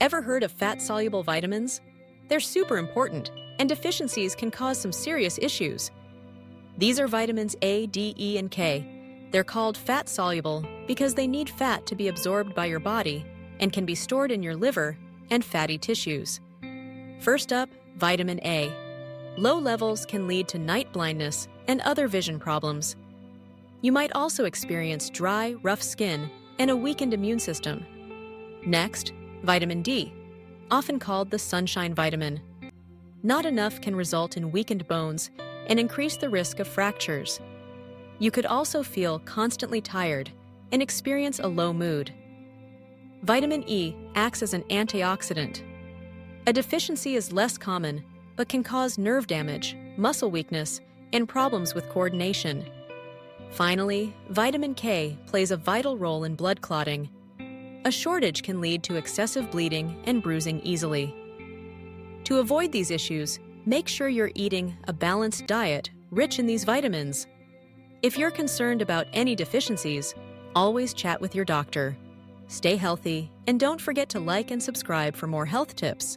Ever heard of fat soluble vitamins? They're super important, and deficiencies can cause some serious issues. These are vitamins A, D, E, and K. They're called fat soluble because they need fat to be absorbed by your body and can be stored in your liver and fatty tissues. First up, vitamin A. Low levels can lead to night blindness and other vision problems. You might also experience dry, rough skin and a weakened immune system. Next, vitamin D, often called the sunshine vitamin. Not enough can result in weakened bones and increase the risk of fractures. You could also feel constantly tired and experience a low mood. Vitamin E acts as an antioxidant. A deficiency is less common, but can cause nerve damage, muscle weakness, and problems with coordination. Finally, vitamin K plays a vital role in blood clotting. A shortage can lead to excessive bleeding and bruising easily. To avoid these issues, make sure you're eating a balanced diet rich in these vitamins. If you're concerned about any deficiencies, always chat with your doctor. Stay healthy and don't forget to like and subscribe for more health tips.